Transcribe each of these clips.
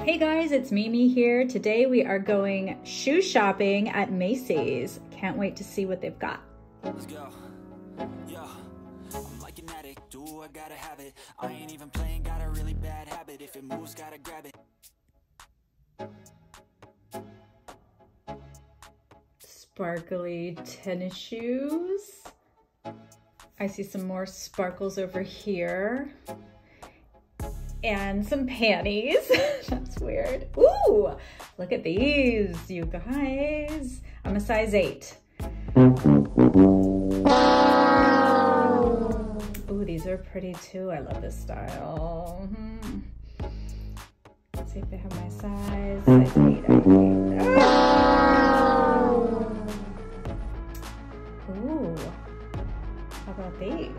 Hey guys, it's Mimi here. Today we are going shoe shopping at Macy's. Can't wait to see what they've got. Let's go. Yeah. I'm like an addict, do I gotta have it. I ain't even playing, got a really bad habit. If it moves, gotta grab it. Sparkly tennis shoes. I see some more sparkles over here and some panties. That's weird. Ooh, look at these, you guys. I'm a size eight. Ooh, these are pretty too. I love this style. Hmm. Let's see if they have my size. Size eight, I. Ooh, how about these?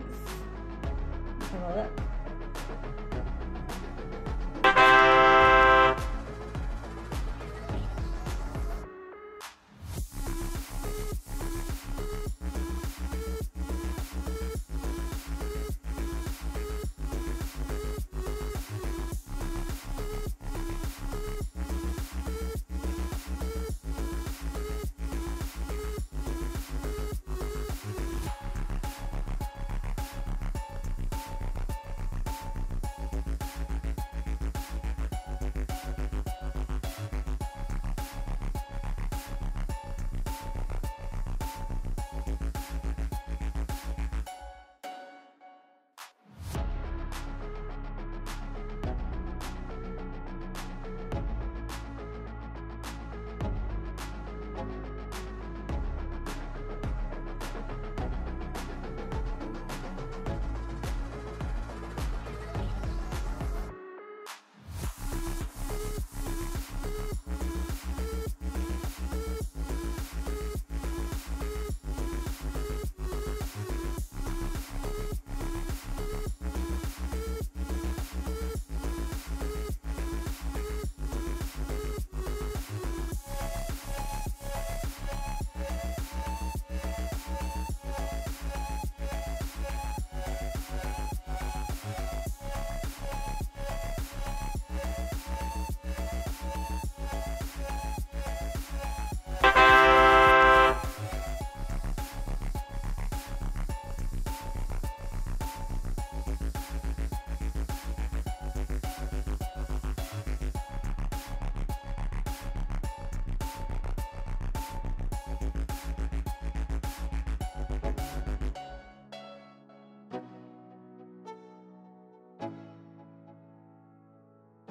have a look.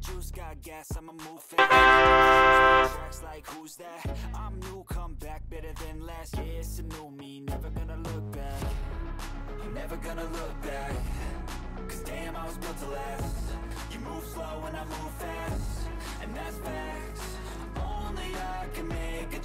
Juice, got gas, I'ma move fast. Tracks like who's that? I'm new, come back better than last Yeah, it's a new me, never gonna look back. I'm never gonna look back. Cause damn, I was built to last. You move slow and I move fast. And that's facts. Only I can make a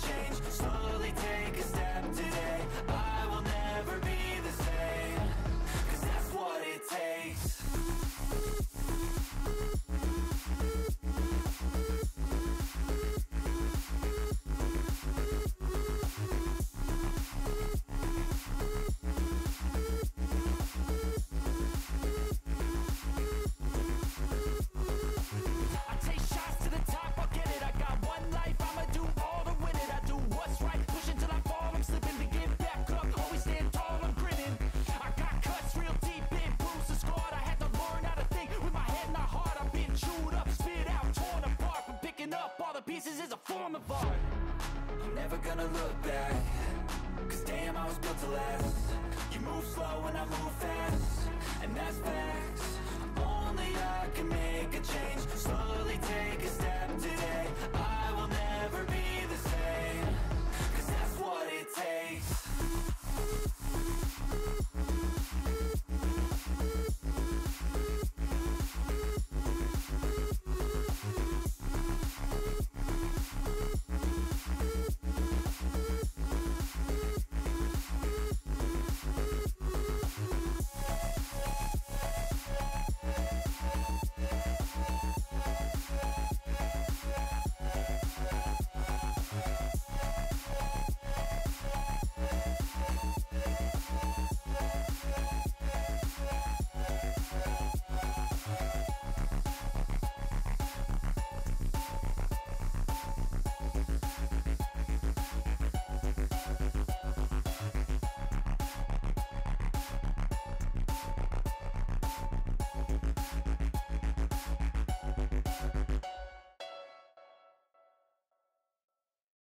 gonna look back Cause damn, I was built to last. You move slow and I move fast And that's facts. Only I can make